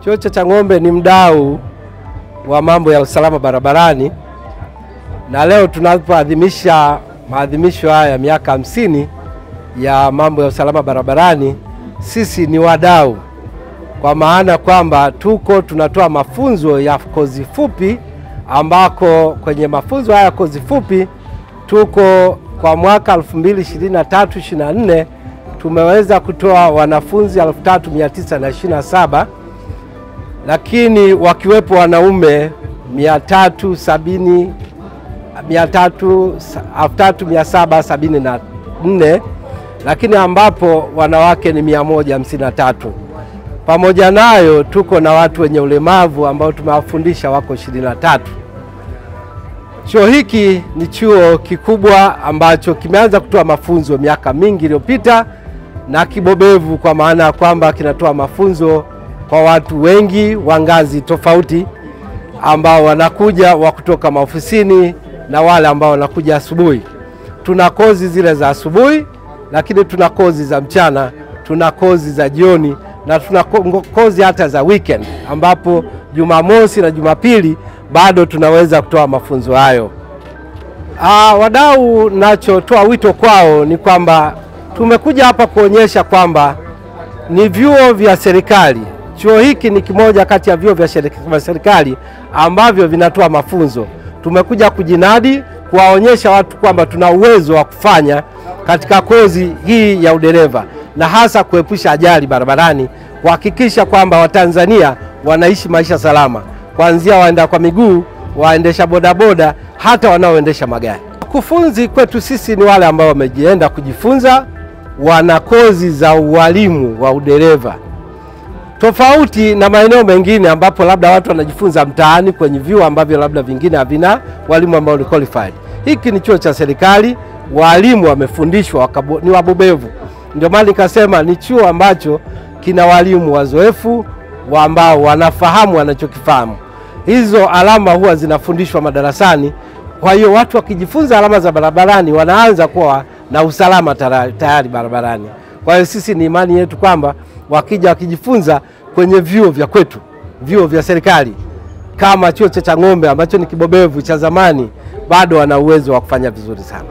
Chuo cha ng'ombe ni mdau wa mambo ya usalama barabarani, na leo tunapoadhimisha maadhimisho haya ya miaka hamsini ya mambo ya usalama barabarani, sisi ni wadau, kwa maana kwamba tuko tunatoa mafunzo ya kozi fupi, ambako kwenye mafunzo haya kozi fupi tuko kwa mwaka 2023 24 tumeweza kutoa wanafunzi 3927 lakini wakiwepo wanaume 370 3774 lakini ambapo wanawake ni 153. Pamoja nayo tuko na watu wenye ulemavu ambao tumewafundisha wako 23. Chuo hiki ni chuo kikubwa ambacho kimeanza kutoa mafunzo miaka mingi iliyopita na kibobevu, kwa maana ya kwamba kinatoa mafunzo kwa watu wengi wa ngazi tofauti ambao wanakuja wa kutoka maofisini na wale ambao wanakuja asubuhi. Tuna kozi zile za asubuhi, lakini tuna kozi za mchana, tuna kozi za jioni na tuna kozi hata za weekend, ambapo Jumamosi na Jumapili bado tunaweza kutoa mafunzo hayo. Ah, wadau, nachotoa wito kwao ni kwamba tumekuja hapa kuonyesha kwamba ni vyuo vya serikali. Chuo hiki ni kimoja kati ya vyuo vya serikali ambavyo vinatoa mafunzo. Tumekuja kujinadi, kuwaonyesha watu kwamba tuna uwezo wa kufanya katika kozi hii ya udereva na hasa kuepusha ajali barabarani, kuhakikisha kwamba Watanzania wanaishi maisha salama, kuanzia waenda kwa miguu, waendesha bodaboda, hata wanaoendesha magari. Wakufunzi kwetu sisi ni wale ambao wamejienda kujifunza, wana kozi za ualimu wa udereva tofauti na maeneo mengine ambapo labda watu wanajifunza mtaani kwenye vyuo ambavyo labda vingine havina walimu ambao ni qualified. Hiki ni chuo cha serikali, walimu wamefundishwa ni wabobevu. Ndio maana nikasema ni chuo ambacho kina walimu wazoefu wa ambao wanafahamu wanachokifahamu. Hizo alama huwa zinafundishwa madarasani. Kwa hiyo watu wakijifunza alama za barabarani wanaanza kuwa na usalama tayari barabarani. Kwa hiyo sisi ni imani yetu kwamba wakija wakijifunza kwenye vyuo vya kwetu, vyuo vya serikali kama chuo cha Chang'ombe ambacho ni kibobevu cha zamani, bado wana uwezo wa kufanya vizuri sana.